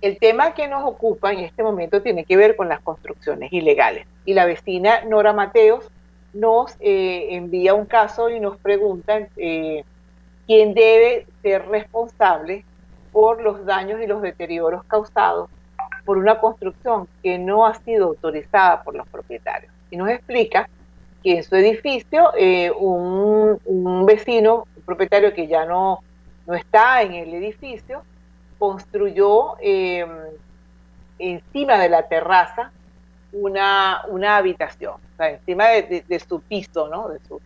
El tema que nos ocupa en este momento tiene que ver con las construcciones ilegales. Y la vecina Nora Mateos nos eh, envía un caso y nos pregunta eh, quién debe ser responsable por los daños y los deterioros causados por una construcción que no ha sido autorizada por los propietarios. Y nos explica que en su edificio eh, un, vecino, un propietario que ya no, no está en el edificio, construyó em, encima de la terraza una, una habitación, o sea, encima de, su piso, ¿no? De su,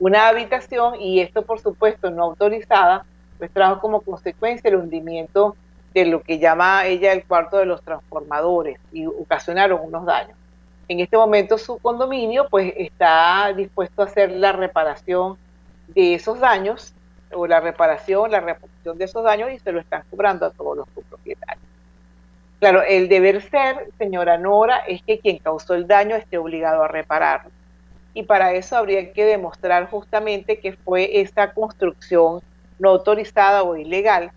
una habitación y esto, por supuesto, no autorizada, pues trajo como consecuencia el hundimiento de lo que llama ella el cuarto de los transformadores y ocasionaron unos daños. En este momento su condominio pues está dispuesto a hacer la reparación de esos daños o la reparación, la reposición de esos daños y se lo están cobrando a todos los propietarios. Claro, el deber ser, señora Nora, es que quien causó el daño esté obligado a repararlo. Y para eso habría que demostrar justamente que fue esta construcción no autorizada o ilegal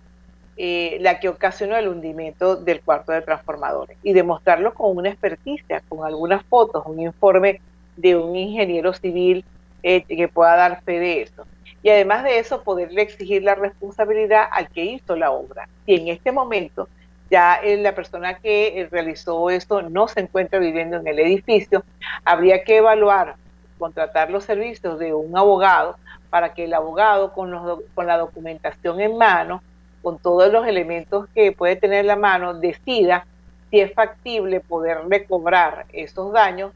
eh, la que ocasionó el hundimiento del cuarto de transformadores y demostrarlo con una experticia, con algunas fotos, un informe de un ingeniero civil eh, que pueda dar fe de eso y además de eso poderle exigir la responsabilidad al que hizo la obra. Si en este momento ya eh, la persona que realizó esto no se encuentra viviendo en el edificio, habría que evaluar, contratar los servicios de un abogado para que el abogado con, los, con la documentación en mano, con todos los elementos que puede tener en la mano, decida si es factible poder recobrar esos daños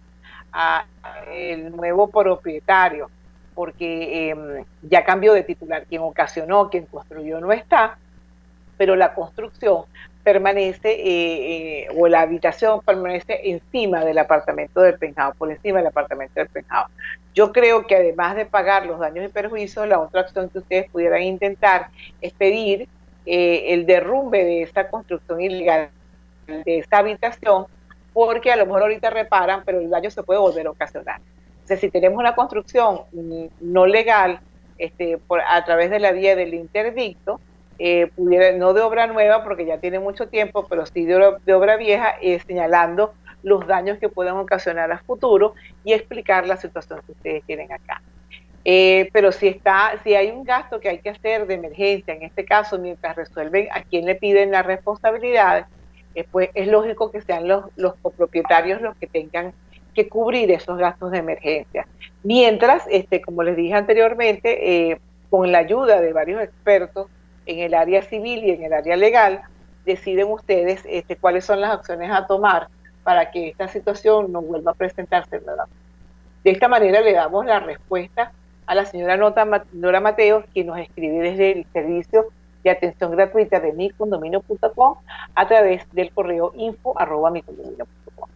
al nuevo propietario porque em, ya cambió de titular. Quien ocasionó, quien construyó no está, pero la construcción permanece, eh, eh, o la habitación permanece encima del apartamento del penjado, por encima del apartamento del penjado. Yo creo que además de pagar los daños y perjuicios, la otra acción que ustedes pudieran intentar es pedir eh, el derrumbe de esta construcción ilegal, de esta habitación, porque a lo mejor ahorita reparan, pero el daño se puede volver a ocasionar si tenemos una construcción no legal este, por, a través de la vía del interdicto, eh, pudiera, no de obra nueva porque ya tiene mucho tiempo, pero sí de, obra, vieja, eh, señalando los daños que pueden ocasionar a futuro y explicar la situación que ustedes tienen acá. Eh, pero si está, si hay un gasto que hay que hacer de emergencia, en este caso, mientras resuelven a quién le piden las responsabilidades, pues es lógico que sean los, los copropietarios los que tengan que cubrir esos gastos de emergencia. Mientras, este, como les dije anteriormente, eh, con la ayuda de varios expertos en el área civil y en el área legal, deciden ustedes este, cuáles son las acciones a tomar para que esta situación no vuelva a presentarse. De esta manera le damos la respuesta a la señora Nora Mateo, que nos escribe desde el servicio de atención gratuita de micondominio.com a través del correo info arroba micondominio.com.